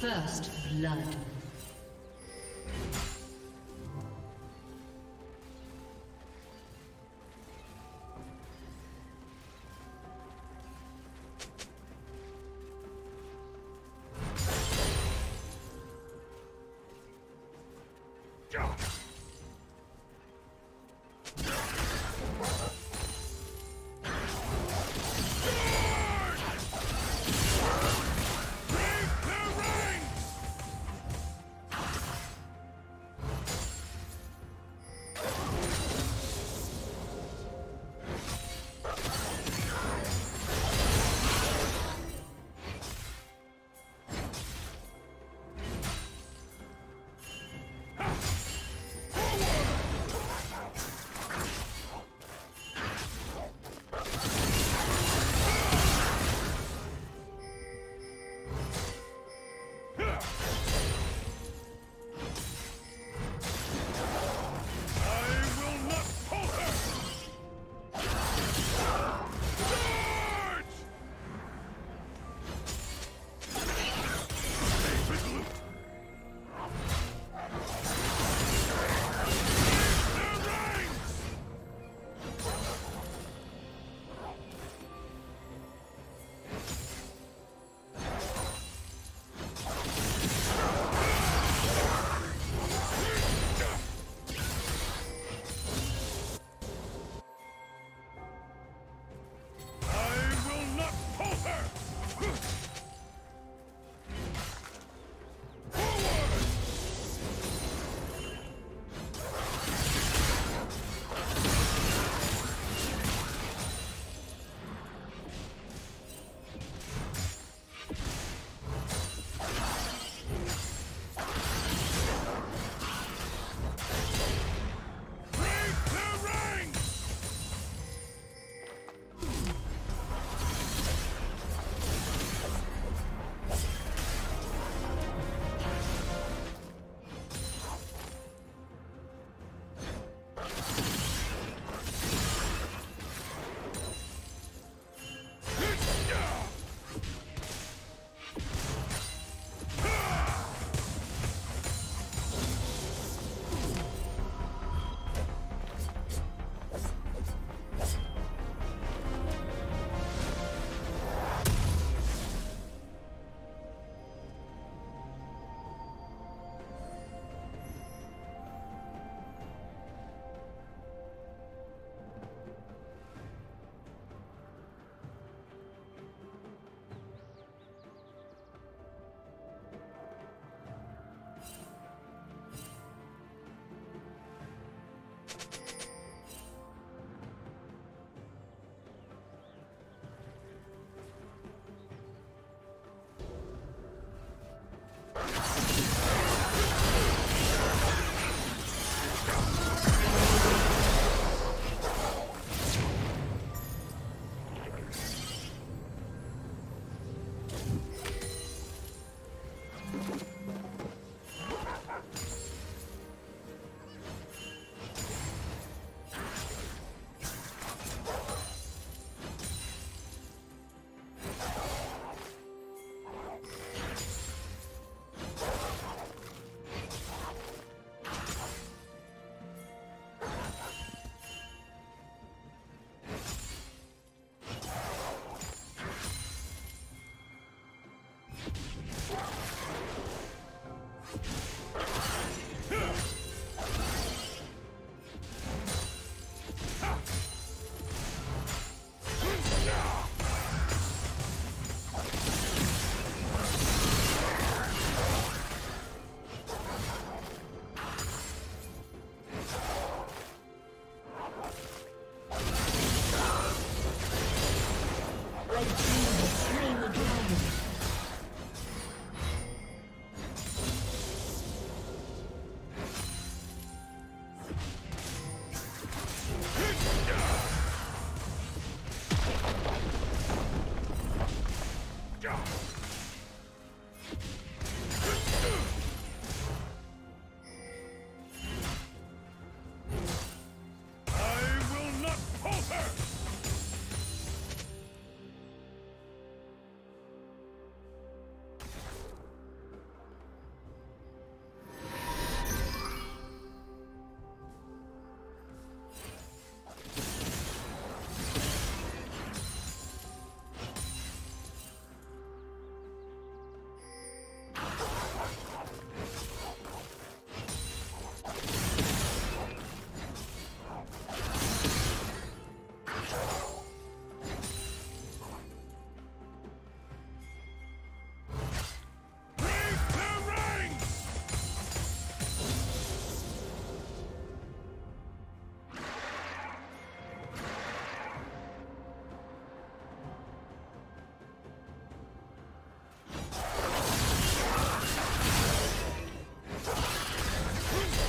First blood.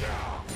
Yeah!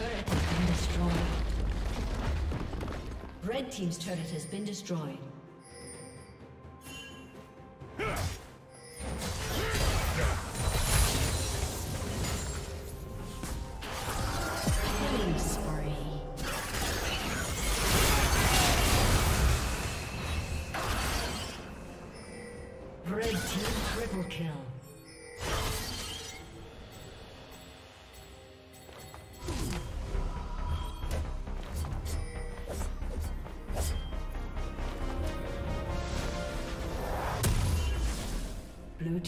Turret has been destroyed. Red team's turret has been destroyed. Red team triple kill.